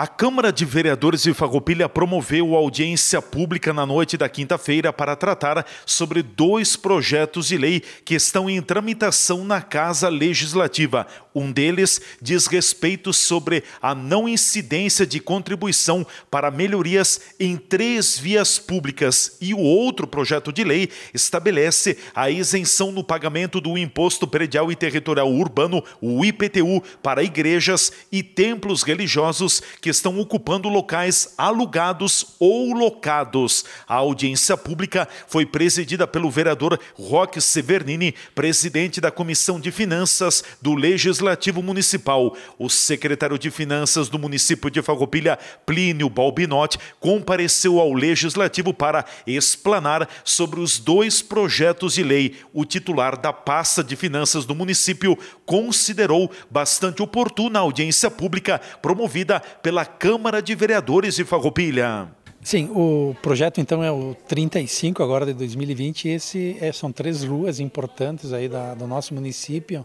A Câmara de Vereadores de Farroupilha promoveu audiência pública na noite da quinta-feira para tratar sobre dois projetos de lei que estão em tramitação na Casa Legislativa. Um deles diz respeito sobre a não incidência de contribuição para melhorias em três vias públicas e o outro projeto de lei estabelece a isenção no pagamento do Imposto Predial e Territorial Urbano, o IPTU, para igrejas e templos religiosos que estão ocupando locais alugados ou locados. A audiência pública foi presidida pelo vereador Roque Severnini, presidente da Comissão de Finanças do Legislativo Municipal. O secretário de Finanças do município de Farroupilha, Plínio Balbinotti, compareceu ao Legislativo para explanar sobre os dois projetos de lei. O titular da pasta de finanças do município considerou bastante oportuna a audiência pública promovida pela Câmara de Vereadores de Farroupilha. Sim, o projeto então é o 35 agora de 2020 e esse é, são três ruas importantes aí da, do nosso município.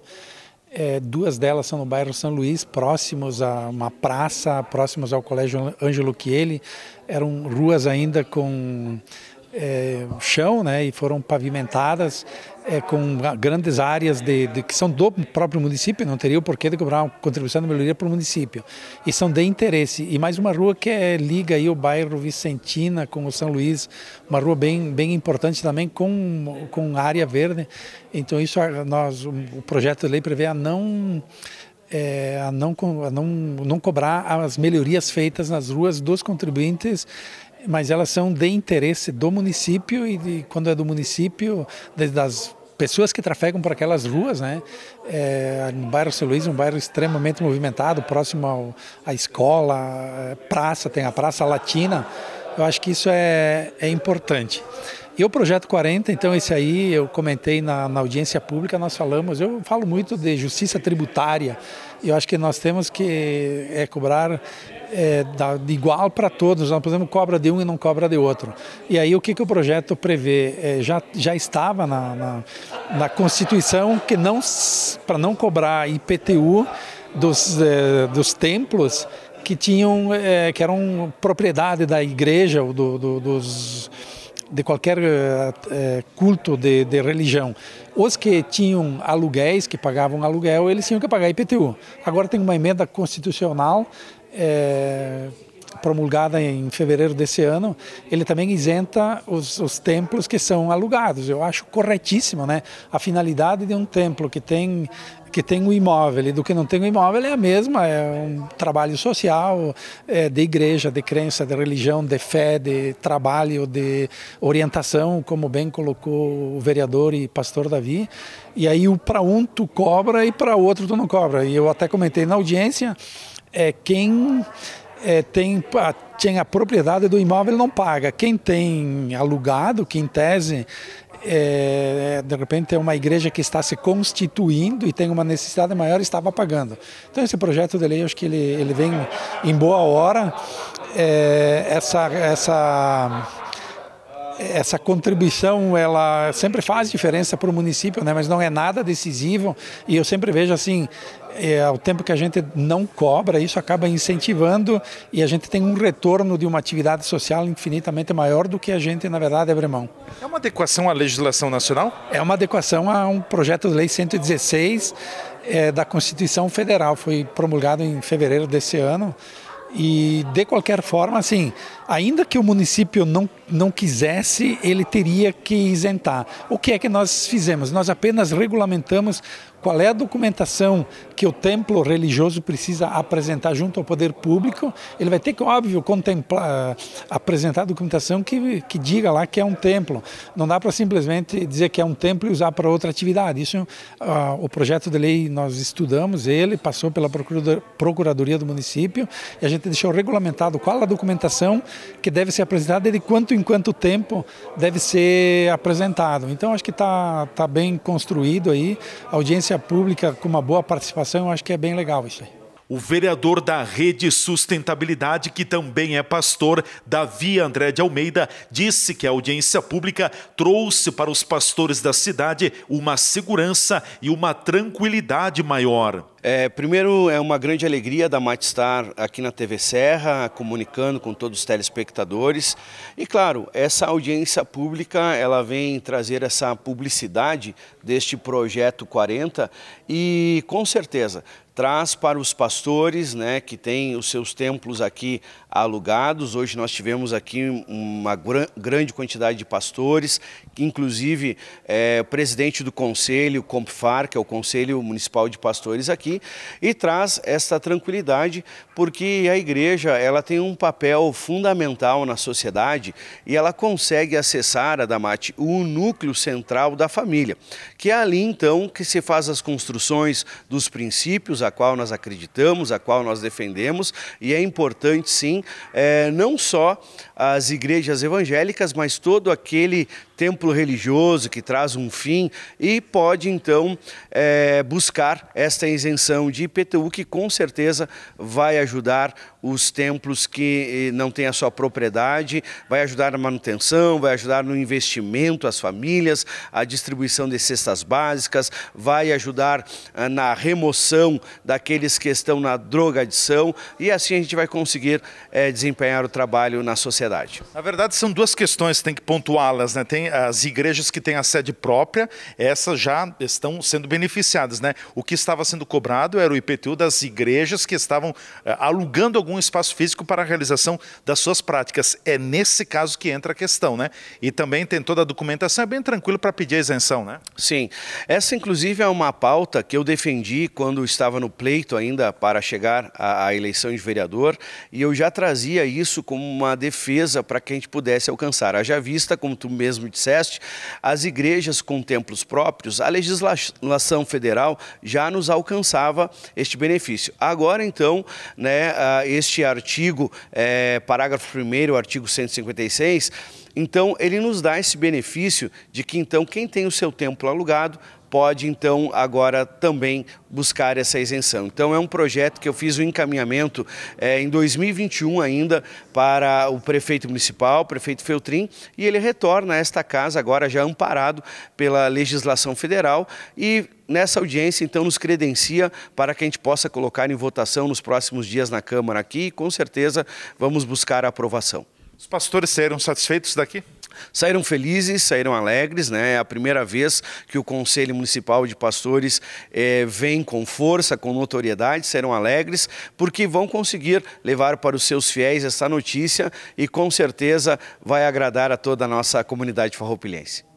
É, duas delas são no bairro São Luís, próximos a uma praça, próximos ao Colégio Ângelo Chieli. Eram ruas ainda com é, chão, né, e foram pavimentadas é, com grandes áreas de, de, que são do próprio município, não teria o porquê de cobrar uma contribuição de melhoria para o município. E são de interesse. E mais uma rua que é, liga aí o bairro Vicentina com o São Luís, uma rua bem, bem importante também com, com área verde. Então isso nós, o projeto de lei prevê a não é, a, não, a não, não cobrar as melhorias feitas nas ruas dos contribuintes mas elas são de interesse do município e de, quando é do município, das pessoas que trafegam por aquelas ruas, né? É, no bairro São Luís, um bairro extremamente movimentado, próximo ao, à escola, é, praça, tem a Praça Latina. Eu acho que isso é, é importante. E o projeto 40, então esse aí eu comentei na, na audiência pública, nós falamos, eu falo muito de justiça tributária, e eu acho que nós temos que é, cobrar é, da, de igual para todos, nós, exemplo, cobra de um e não cobra de outro. E aí o que, que o projeto prevê? É, já, já estava na, na, na Constituição que não para não cobrar IPTU dos, é, dos templos que tinham é, que eram propriedade da igreja ou do, do, dos de qualquer é, culto de, de, religião. Os que tinham aluguéis, que pagavam aluguel, eles tinham que pagar IPTU. Agora tem uma emenda constitucional é, promulgada em fevereiro desse ano, ele também isenta os, os, templos que são alugados. Eu acho corretíssimo, né? A finalidade de um templo que tem que tem um imóvel e do que não tem um imóvel é a mesma, é um trabalho social, é, de igreja, de crença, de religião, de fé, de trabalho, de orientação, como bem colocou o vereador e pastor Davi. E aí para um tu cobra e para outro tu não cobra. E eu até comentei na audiência, é quem é, tem, a, tem a propriedade do imóvel não paga. Quem tem alugado, que em tese é, de repente é uma igreja que está se constituindo e tem uma necessidade maior estava pagando. Então esse projeto de lei acho que ele, ele vem em boa hora. É, essa essa essa contribuição ela sempre faz diferença para o município, né? mas não é nada decisivo. E eu sempre vejo assim, é, ao tempo que a gente não cobra, isso acaba incentivando e a gente tem um retorno de uma atividade social infinitamente maior do que a gente, na verdade, abre mão. É uma adequação à legislação nacional? É uma adequação a um projeto de lei 116 é, da Constituição Federal, foi promulgado em fevereiro desse ano. E de qualquer forma, assim, ainda que o município não, não quisesse, ele teria que isentar. O que é que nós fizemos? Nós apenas regulamentamos qual é a documentação que o templo religioso precisa apresentar junto ao poder público. Ele vai ter que, óbvio, contemplar, apresentar a documentação que, que diga lá que é um templo. Não dá para simplesmente dizer que é um templo e usar para outra atividade. Isso, uh, o projeto de lei nós estudamos, ele passou pela Procuradoria do município e a gente deixou regulamentado qual a documentação que deve ser apresentada e de quanto em quanto tempo deve ser apresentado. Então acho que está tá bem construído aí. A audiência pública com uma boa participação, eu acho que é bem legal isso aí. O vereador da Rede Sustentabilidade, que também é pastor, Davi André de Almeida, disse que a audiência pública trouxe para os pastores da cidade uma segurança e uma tranquilidade maior. É, primeiro, é uma grande alegria da Mate estar aqui na TV Serra, comunicando com todos os telespectadores. E, claro, essa audiência pública, ela vem trazer essa publicidade deste Projeto 40 e, com certeza, traz para os pastores, né, que têm os seus templos aqui alugados. Hoje nós tivemos aqui uma grande quantidade de pastores, inclusive é, o presidente do conselho, Compfar, que é o Conselho Municipal de Pastores aqui, e traz essa tranquilidade, porque a igreja ela tem um papel fundamental na sociedade e ela consegue acessar, Adamate, o núcleo central da família, que é ali então que se faz as construções dos princípios a qual nós acreditamos, a qual nós defendemos, e é importante sim, é, não só as igrejas evangélicas, mas todo aquele templo religioso que traz um fim e pode então é, buscar esta isenção de IPTU que com certeza vai ajudar os templos que eh, não têm a sua propriedade, vai ajudar na manutenção, vai ajudar no investimento às famílias, a distribuição de cestas básicas, vai ajudar ah, na remoção daqueles que estão na drogadição e assim a gente vai conseguir é, desempenhar o trabalho na sociedade. Na verdade são duas questões, tem que pontuá-las, né? Tem as igrejas que têm a sede própria, essas já estão sendo beneficiadas, né? O que estava sendo cobrado era o IPTU das igrejas que estavam é, alugando algum espaço físico para a realização das suas práticas. É nesse caso que entra a questão, né? E também tem toda a documentação, é bem tranquilo para pedir a isenção, né? Sim. Essa, inclusive, é uma pauta que eu defendi quando estava no pleito ainda para chegar à, à eleição de vereador, e eu já trazia isso como uma defesa para que a gente pudesse alcançar. Haja vista, como tu mesmo disseste, as igrejas com templos próprios, a legislação federal já nos alcançava este benefício. Agora, então, né, este artigo, é, parágrafo 1 artigo 156, então ele nos dá esse benefício de que então quem tem o seu templo alugado pode então agora também buscar essa isenção. Então é um projeto que eu fiz o um encaminhamento é, em 2021 ainda para o prefeito municipal, o prefeito Feltrin, e ele retorna a esta casa agora já amparado pela legislação federal e nessa audiência, então, nos credencia para que a gente possa colocar em votação nos próximos dias na Câmara aqui e, com certeza, vamos buscar a aprovação. Os pastores saíram satisfeitos daqui? Saíram felizes, saíram alegres, né? É a primeira vez que o Conselho Municipal de Pastores é, vem com força, com notoriedade, saíram alegres, porque vão conseguir levar para os seus fiéis essa notícia e com certeza vai agradar a toda a nossa comunidade farroupilhense.